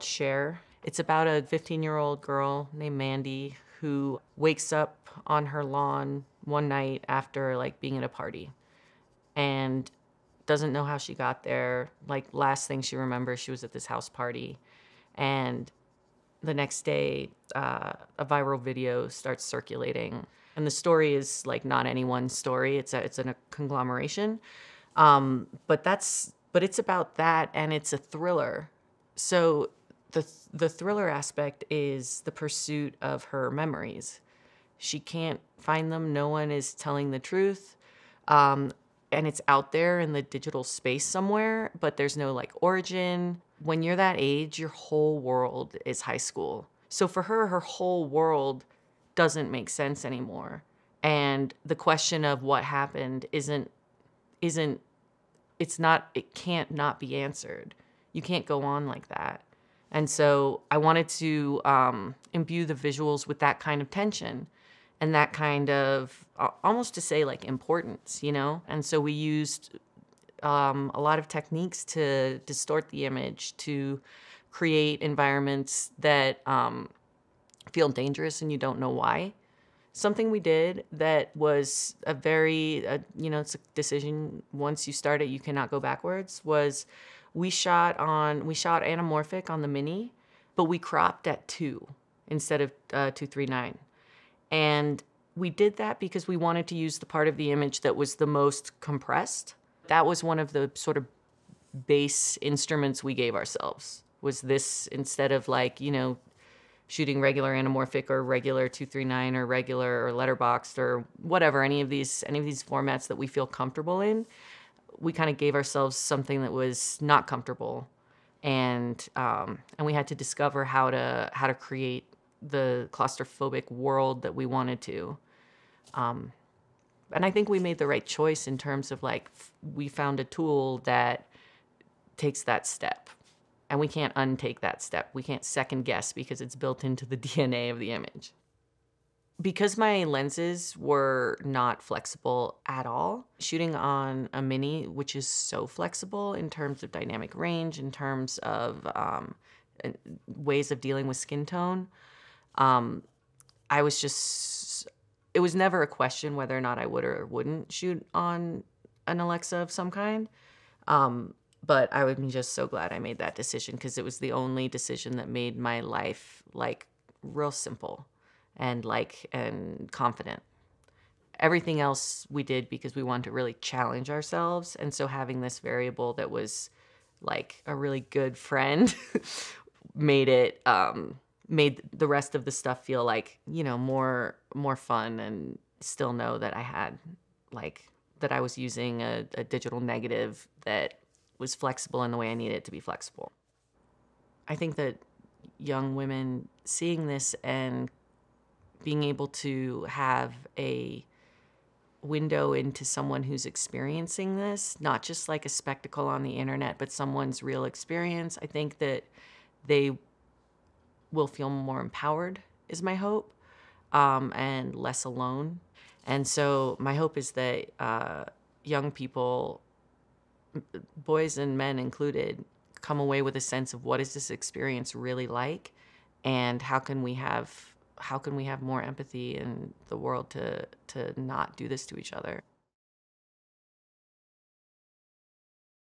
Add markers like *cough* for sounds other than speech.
Share. It's about a 15 year old girl named Mandy who wakes up on her lawn one night after like being at a party and doesn't know how she got there. Like last thing she remembers, she was at this house party, and the next day, uh, a viral video starts circulating, and the story is like not anyone's story. It's a it's a conglomeration, um, but that's but it's about that, and it's a thriller. So the the thriller aspect is the pursuit of her memories. She can't find them. No one is telling the truth. Um, and it's out there in the digital space somewhere, but there's no like origin. When you're that age, your whole world is high school. So for her, her whole world doesn't make sense anymore. And the question of what happened isn't isn't it's not it can't not be answered. You can't go on like that. And so I wanted to um, imbue the visuals with that kind of tension and that kind of almost to say like importance, you know? And so we used um, a lot of techniques to distort the image, to create environments that um, feel dangerous and you don't know why. Something we did that was a very, uh, you know, it's a decision. Once you start it, you cannot go backwards. Was we shot on, we shot anamorphic on the mini, but we cropped at two instead of uh, 239. And we did that because we wanted to use the part of the image that was the most compressed. That was one of the sort of base instruments we gave ourselves. Was this instead of like, you know, shooting regular anamorphic or regular 239 or regular or letterboxed or whatever, any of these any of these formats that we feel comfortable in, we kind of gave ourselves something that was not comfortable. And um, and we had to discover how to how to create the claustrophobic world that we wanted to. Um, and I think we made the right choice in terms of like we found a tool that takes that step. And we can't untake that step. We can't second guess because it's built into the *laughs* DNA of the image. Because my lenses were not flexible at all, shooting on a mini, which is so flexible in terms of dynamic range, in terms of um, ways of dealing with skin tone, um, I was just, it was never a question whether or not I would or wouldn't shoot on an Alexa of some kind. Um, but I would be just so glad I made that decision because it was the only decision that made my life like real simple and like and confident. Everything else we did because we wanted to really challenge ourselves. And so having this variable that was like a really good friend *laughs* made it um, made the rest of the stuff feel like you know more more fun and still know that I had like that I was using a, a digital negative that was flexible in the way I needed it to be flexible. I think that young women seeing this and being able to have a window into someone who's experiencing this, not just like a spectacle on the internet, but someone's real experience, I think that they will feel more empowered, is my hope, um, and less alone. And so my hope is that uh, young people, boys and men included, come away with a sense of what is this experience really like, and how can we have how can we have more empathy in the world to to not do this to each other.